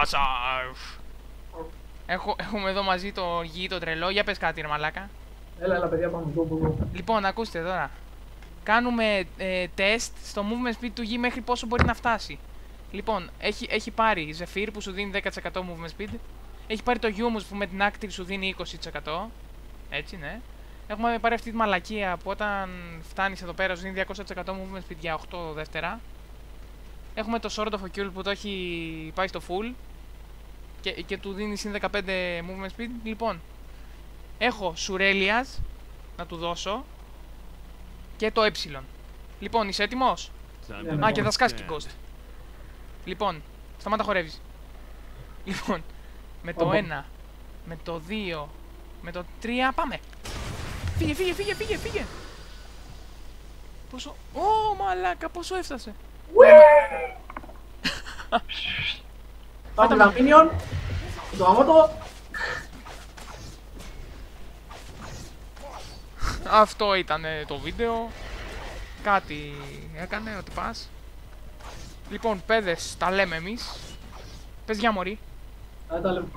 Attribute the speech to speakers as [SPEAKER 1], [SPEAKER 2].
[SPEAKER 1] Γεια σας. Έχω, έχουμε εδώ μαζί το γη το τρελό. Για πες κάτι ρε μαλάκα.
[SPEAKER 2] Έλα, έλα, παιδιά, πάμε. Go, go, go.
[SPEAKER 1] Λοιπόν, ακούστε τώρα. Κάνουμε ε, τεστ στο movement speed του γη μέχρι πόσο μπορεί να φτάσει. Λοιπόν, έχει, έχει πάρει η Zephyr που σου δίνει 10% movement speed. Έχει πάρει το Humus που με την Active σου δίνει 20%. Έτσι, ναι. Έχουμε πάρει αυτή τη μαλακία που όταν φτάνεις εδώ πέρα σου δίνει 200% movement speed για 8 δεύτερα. Έχουμε το Sword of Ocul που το έχει πάει στο full και, και του δίνει συν 15 movement speed. Λοιπόν, έχω Surelias να του δώσω και το ε. Λοιπόν, είσαι έτοιμος;
[SPEAKER 2] Ναι,
[SPEAKER 1] Α, και θα σκάσει και Ghost. Λοιπόν, σταμάτα χορεύεις. Λοιπόν, με το
[SPEAKER 2] Όπο.
[SPEAKER 1] 1, με το 2, με το 3, πάμε! Φύγε, φύγε, φύγε, φύγε, φύγε! Πόσο... Ω, μαλάκα, πόσο έφτασε!
[SPEAKER 2] Πάμε τα minion. Το γάμο το.
[SPEAKER 1] Αυτό ήταν ε, το βίντεο. Κάτι έκανε, ότι πας. Λοιπόν, παιδες, τα λέμε εμείς. Πες για μωρή.
[SPEAKER 2] Α, τα λέμε.